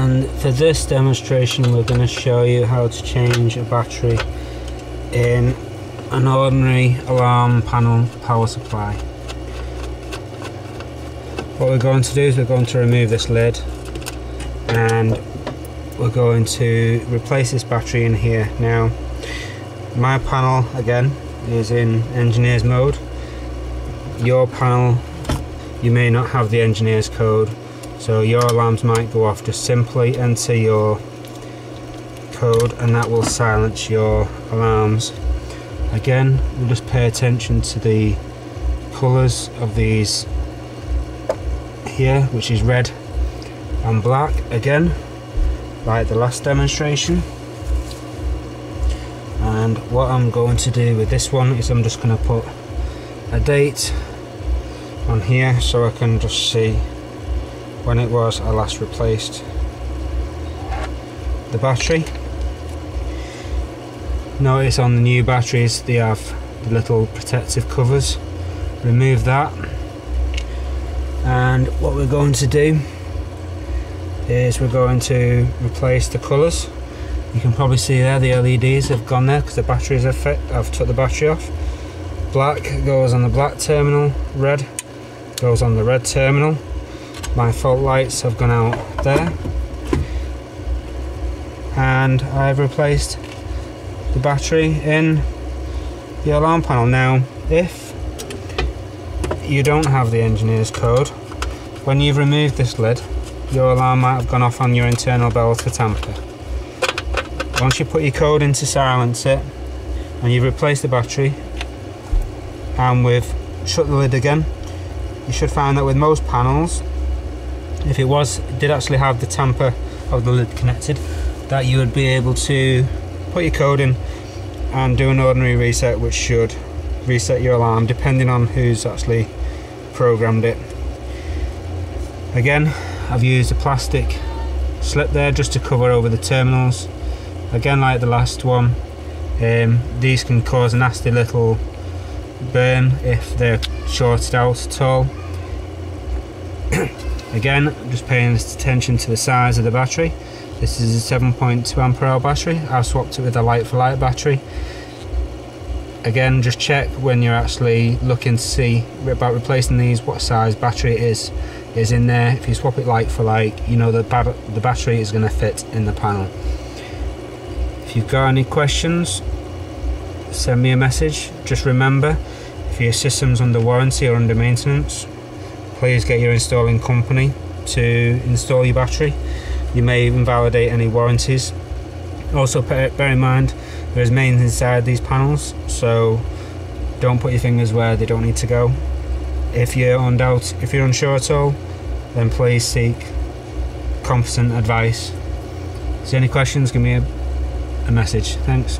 and for this demonstration we're going to show you how to change a battery in an ordinary alarm panel power supply. What we're going to do is we're going to remove this lid and we're going to replace this battery in here. Now my panel again is in engineer's mode. Your panel you may not have the engineer's code so your alarms might go off just simply enter your code and that will silence your alarms. Again we'll just pay attention to the colors of these here which is red and black. Again like the last demonstration. And what I'm going to do with this one is I'm just going to put a date on here so I can just see when it was I last replaced the battery. Notice on the new batteries they have the little protective covers. Remove that. And what we're going to do is we're going to replace the colours. You can probably see there the LEDs have gone there because the batteries are fit I've took the battery off. Black goes on the black terminal red goes on the red terminal my fault lights have gone out there. And I've replaced the battery in the alarm panel. Now if you don't have the engineer's code when you've removed this lid your alarm might have gone off on your internal bells for tamper. Once you put your code in to silence it and you've replaced the battery and we've shut the lid again you should find that with most panels if it was did actually have the tamper of the lid connected that you would be able to put your code in and do an ordinary reset which should reset your alarm depending on who's actually programmed it. Again I've used a plastic slip there just to cover over the terminals. Again like the last one um, these can cause a nasty little burn if they're shorted out at all Again, just paying attention to the size of the battery. This is a 7.2 ampere hour battery. I've swapped it with a light for light battery. Again, just check when you're actually looking to see about replacing these what size battery it is is in there. If you swap it light for light, you know the the battery is going to fit in the panel. If you've got any questions, send me a message. Just remember, if your system's under warranty or under maintenance, please get your installing company to install your battery. You may invalidate any warranties. Also bear in mind there is mains inside these panels so don't put your fingers where they don't need to go. If you're on doubt, if you're unsure at all, then please seek competent advice. There's any questions, give me a, a message. Thanks.